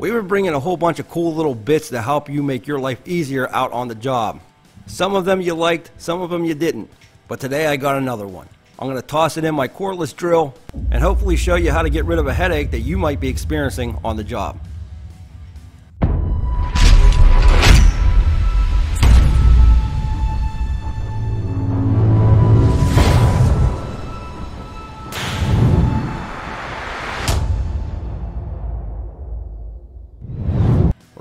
We were bringing a whole bunch of cool little bits to help you make your life easier out on the job. Some of them you liked, some of them you didn't. But today I got another one. I'm going to toss it in my cordless drill and hopefully show you how to get rid of a headache that you might be experiencing on the job.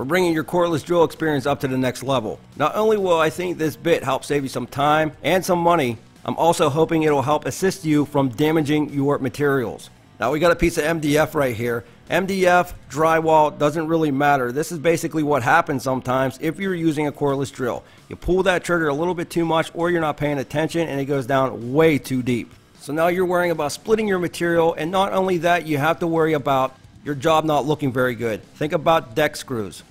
Bringing your cordless drill experience up to the next level. Not only will I think this bit help save you some time and some money, I'm also hoping it'll help assist you from damaging your materials. Now we got a piece of MDF right here. MDF, drywall, doesn't really matter. This is basically what happens sometimes if you're using a cordless drill. You pull that trigger a little bit too much or you're not paying attention and it goes down way too deep. So now you're worrying about splitting your material and not only that, you have to worry about your job not looking very good. Think about deck screws.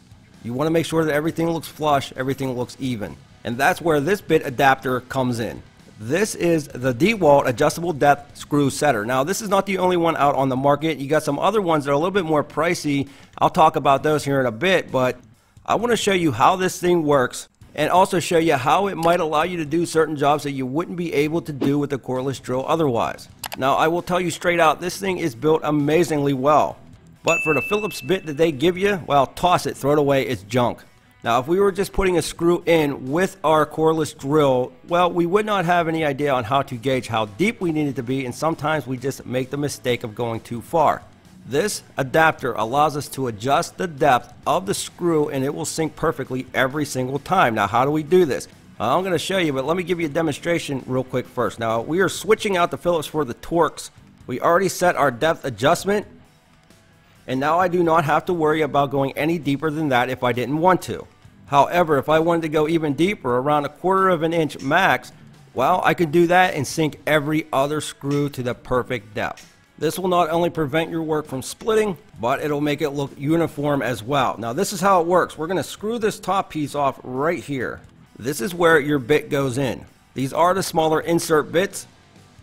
You want to make sure that everything looks flush, everything looks even. And that's where this bit adapter comes in. This is the DeWalt adjustable depth screw setter. Now this is not the only one out on the market. You got some other ones that are a little bit more pricey. I'll talk about those here in a bit, but I want to show you how this thing works and also show you how it might allow you to do certain jobs that you wouldn't be able to do with a cordless drill otherwise. Now I will tell you straight out, this thing is built amazingly well. But for the Phillips bit that they give you, well, toss it, throw it away, it's junk. Now, if we were just putting a screw in with our cordless drill, well, we would not have any idea on how to gauge how deep we needed to be, and sometimes we just make the mistake of going too far. This adapter allows us to adjust the depth of the screw and it will sink perfectly every single time. Now, how do we do this? I'm going to show you, but let me give you a demonstration real quick first. Now, we are switching out the Phillips for the Torx. We already set our depth adjustment and now I do not have to worry about going any deeper than that if I didn't want to. However, if I wanted to go even deeper, around a quarter of an inch max, well, I could do that and sink every other screw to the perfect depth. This will not only prevent your work from splitting, but it'll make it look uniform as well. Now this is how it works. We're going to screw this top piece off right here. This is where your bit goes in. These are the smaller insert bits,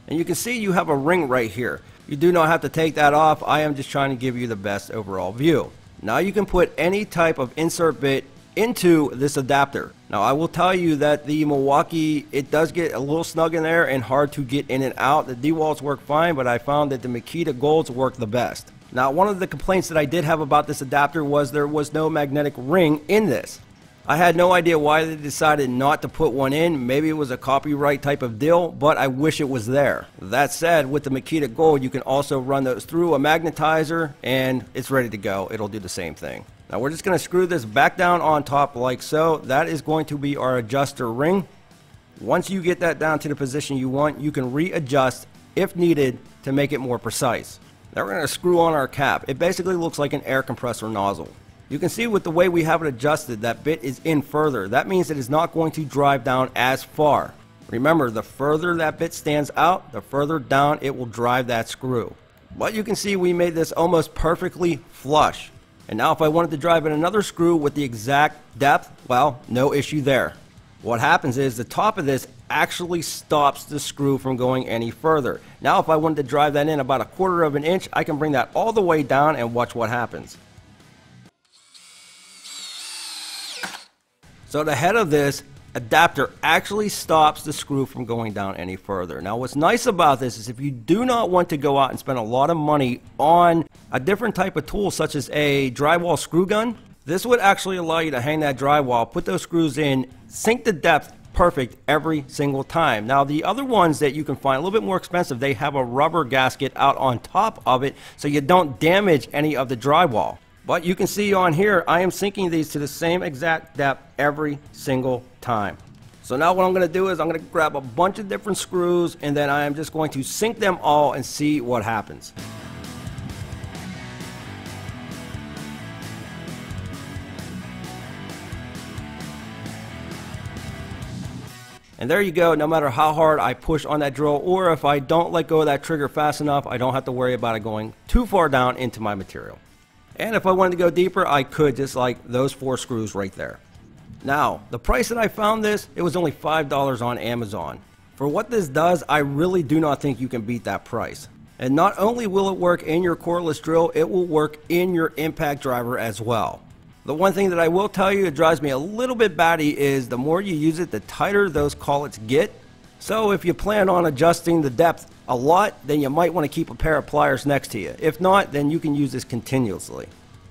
and you can see you have a ring right here. You do not have to take that off. I am just trying to give you the best overall view. Now you can put any type of insert bit into this adapter. Now I will tell you that the Milwaukee, it does get a little snug in there and hard to get in and out. The DeWalts work fine, but I found that the Makita Golds work the best. Now one of the complaints that I did have about this adapter was there was no magnetic ring in this. I had no idea why they decided not to put one in. Maybe it was a copyright type of deal, but I wish it was there. That said, with the Makita Gold, you can also run those through a magnetizer and it's ready to go. It'll do the same thing. Now we're just going to screw this back down on top like so. That is going to be our adjuster ring. Once you get that down to the position you want, you can readjust if needed to make it more precise. Now we're going to screw on our cap. It basically looks like an air compressor nozzle. You can see with the way we have it adjusted, that bit is in further. That means it is not going to drive down as far. Remember, the further that bit stands out, the further down it will drive that screw. But you can see we made this almost perfectly flush. And now if I wanted to drive in another screw with the exact depth, well, no issue there. What happens is the top of this actually stops the screw from going any further. Now if I wanted to drive that in about a quarter of an inch, I can bring that all the way down and watch what happens. So the head of this adapter actually stops the screw from going down any further. Now what's nice about this is if you do not want to go out and spend a lot of money on a different type of tool such as a drywall screw gun, this would actually allow you to hang that drywall, put those screws in, sink the depth perfect every single time. Now the other ones that you can find a little bit more expensive, they have a rubber gasket out on top of it so you don't damage any of the drywall. But you can see on here, I am sinking these to the same exact depth every single time. So now what I'm going to do is I'm going to grab a bunch of different screws and then I am just going to sink them all and see what happens. And there you go, no matter how hard I push on that drill or if I don't let go of that trigger fast enough, I don't have to worry about it going too far down into my material. And if I wanted to go deeper, I could just like those four screws right there. Now, the price that I found this, it was only $5 on Amazon. For what this does, I really do not think you can beat that price. And not only will it work in your cordless drill, it will work in your impact driver as well. The one thing that I will tell you that drives me a little bit batty is the more you use it, the tighter those collets get. So if you plan on adjusting the depth a lot, then you might want to keep a pair of pliers next to you. If not, then you can use this continuously.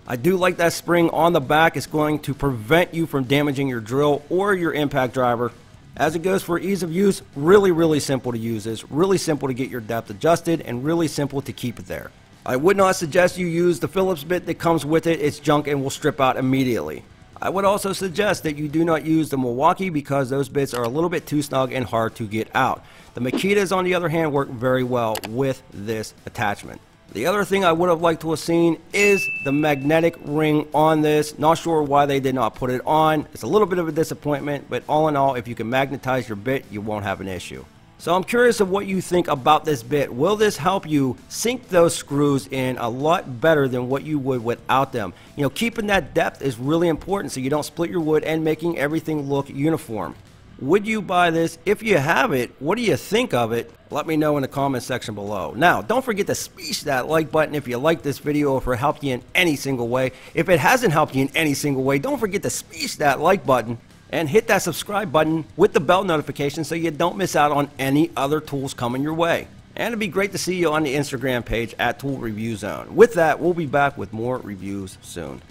I do like that spring on the back. It's going to prevent you from damaging your drill or your impact driver. As it goes for ease of use, really, really simple to use this, really simple to get your depth adjusted, and really simple to keep it there. I would not suggest you use the Phillips bit that comes with it. It's junk and will strip out immediately. I would also suggest that you do not use the Milwaukee because those bits are a little bit too snug and hard to get out. The Makitas, on the other hand, work very well with this attachment. The other thing I would have liked to have seen is the magnetic ring on this. Not sure why they did not put it on. It's a little bit of a disappointment, but all in all, if you can magnetize your bit, you won't have an issue. So I'm curious of what you think about this bit. Will this help you sink those screws in a lot better than what you would without them? You know, keeping that depth is really important so you don't split your wood and making everything look uniform. Would you buy this? If you have it, what do you think of it? Let me know in the comment section below. Now, don't forget to smash that like button if you like this video, if it helped you in any single way. If it hasn't helped you in any single way, don't forget to smash that like button and hit that subscribe button with the bell notification so you don't miss out on any other tools coming your way. And it'd be great to see you on the Instagram page at Tool Review Zone. With that, we'll be back with more reviews soon.